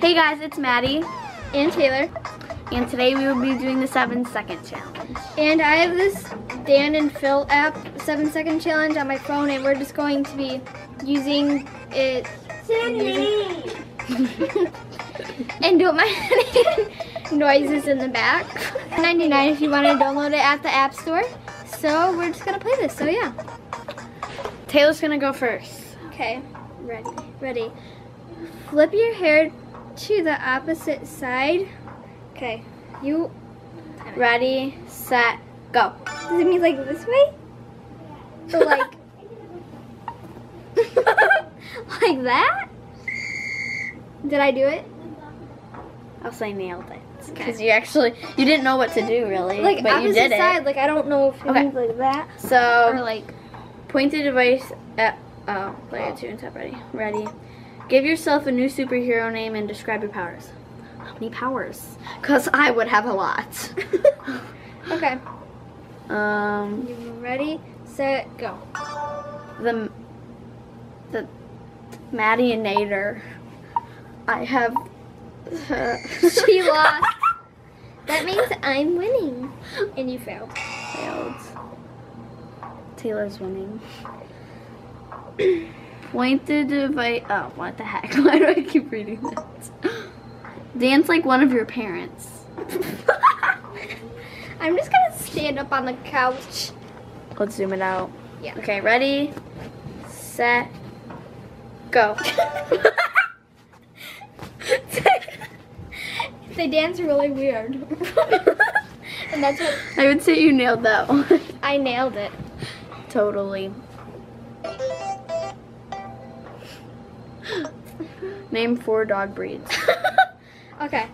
Hey guys, it's Maddie, and Taylor. and today we will be doing the seven second challenge. And I have this Dan and Phil app, seven second challenge on my phone, and we're just going to be using it. and don't mind any noises in the back. 99 if you want to download it at the App Store. So we're just gonna play this. So yeah. Taylor's gonna go first. Okay, ready, ready. Flip your hair to the opposite side. Okay, you. Ready, set, go. Does it mean like this way? So like. like that? Did I do it? I'll say nailed it. Okay. Because you actually, you didn't know what to do really, Like but you did side, it. like I don't know if it Okay. means like that. Or So, like. point the device at, oh, player two and tap ready. Ready. Give yourself a new superhero name and describe your powers. How many powers? Because I would have a lot. Okay, um, you ready, set, go. the, the Maddie and Nader. I have, She lost. That means I'm winning. And you failed. failed. Taylor's winning. Point the device. Oh, what the heck? Why do I keep reading this? Dance like one of your parents. I'm just gonna stand up on the couch. Let's zoom it out. Yeah. Okay, ready, set, go. they dance really weird. and that's what I would say you nailed that one. I nailed it. totally. Name four dog breeds. okay.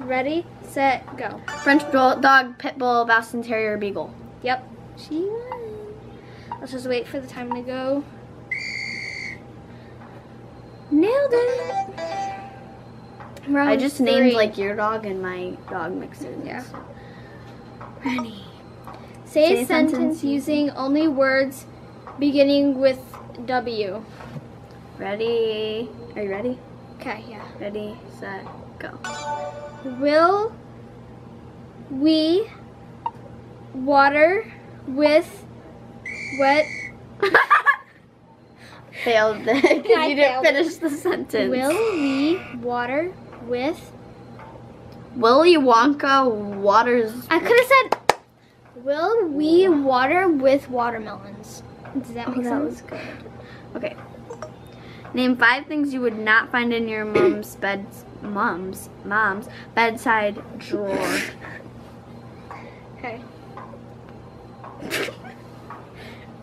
Ready, set, go. French bulldog, pit bull, Boston terrier, beagle. Yep. She won. Let's just wait for the time to go. Nailed it. I Round just named like your dog and my dog mixes. Yeah. Ready. Say, Say a a sentence, sentence using only words beginning with W. Ready. Are you ready? Okay, yeah. Ready, set, go. Will we water with wet? Failed it because you didn't finish the sentence. Will we water with? Willy Wonka waters. I could have said, will we water with watermelons? Does that Oh, make that sense? was good. Okay. Name five things you would not find in your mom's bed, mom's, mom's bedside drawer. Okay.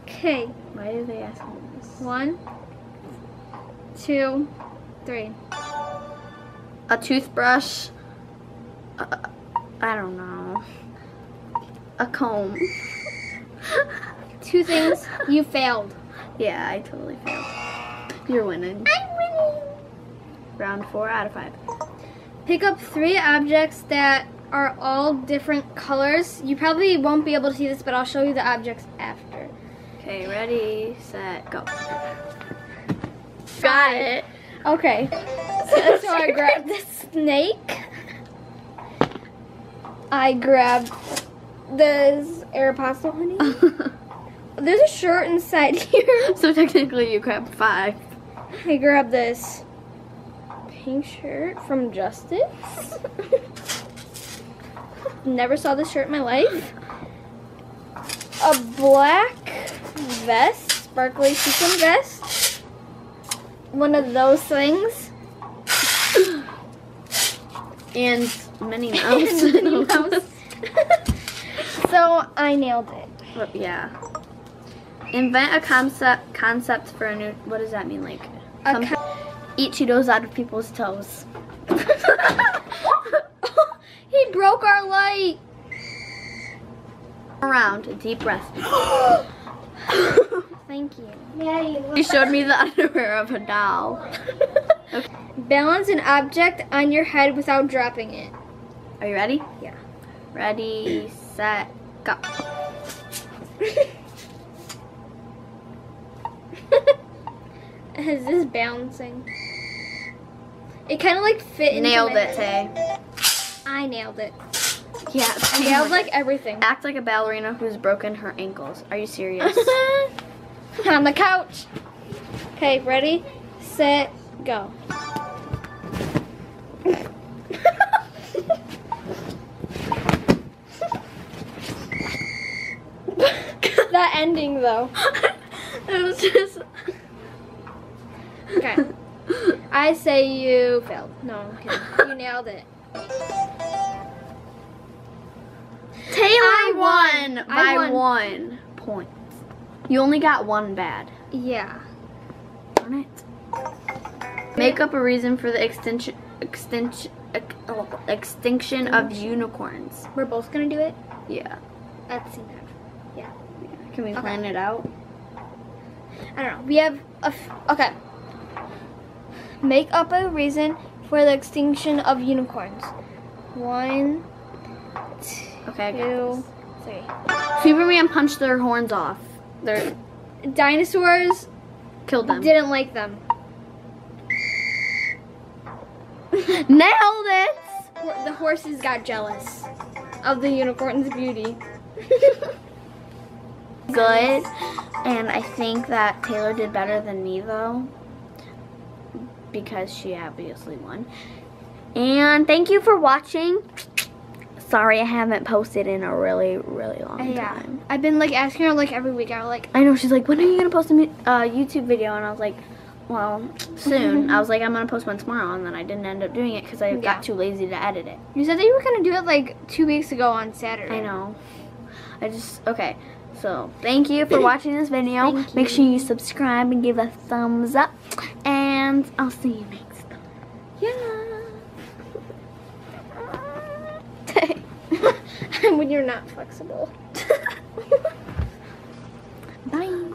okay. Why do they ask me this? One, two, three. A toothbrush. Uh, I don't know. A comb. Two things you failed. Yeah, I totally failed. You're winning. I'm winning. Round four out of five. Pick up three objects that are all different colors. You probably won't be able to see this, but I'll show you the objects after. Okay, ready, set, go. Got it. Okay. So, so I grabbed the snake. I grabbed this Aeropostale honey. There's a shirt inside here. so technically you grabbed five. I grabbed this pink shirt from Justice. Never saw this shirt in my life. A black vest, sparkly sequin vest. One of those things. And Minnie Mouse. Minnie Mouse. so I nailed it. But yeah. Invent a concept concept for a new. What does that mean? Like A some- co- eat Cheetos out of people's toes. he broke our light. Around, a deep breath. Thank you. Yeah, you He showed me the underwear of a doll. Okay. Balance an object on your head without dropping it. Are you ready? Yeah. Ready, set, go. Is this bouncing? It kind of like fit Nailed it. Tay. I nailed it. Yeah, I nailed like everything. Act like a ballerina who's broken her ankles. Are you serious? On the couch. Okay, ready, set, go. that ending though. it was just. Okay. I say you failed. No, I'm kidding. You nailed it. Taylor I won, won. by I won. one point. You only got one bad. Yeah. Darn it. Make up a reason for the extension extension ex- oh, extinction of unicorns. We're both gonna do it Yeah. the same time. Can we Okay. plan it out? I don't know. We have a f- okay. Make up a reason for the extinction of unicorns. One, Okay. I got two, three. Superman punched their horns off. Their Dinosaurs killed them. didn't like them. Nailed it. The horses got jealous of the unicorn's beauty. Good. And I think that Taylor did better than me though. Because she obviously won. And thank you for watching. Sorry I haven't posted in a really, really long yeah. time. I've been like asking her like every week. I was like, I know she's like, when are you gonna post a uh, YouTube video? And I was like, well, soon. I was like, I'm gonna post one tomorrow, and then I didn't end up doing it because I Yeah. got too lazy to edit it. you said that you were gonna do it like two weeks ago on Saturday. I know. I just okay. So thank you for watching this video. Make sure you subscribe and give a thumbs up, and I'll see you next time. Yeah when you're not flexible. Bye.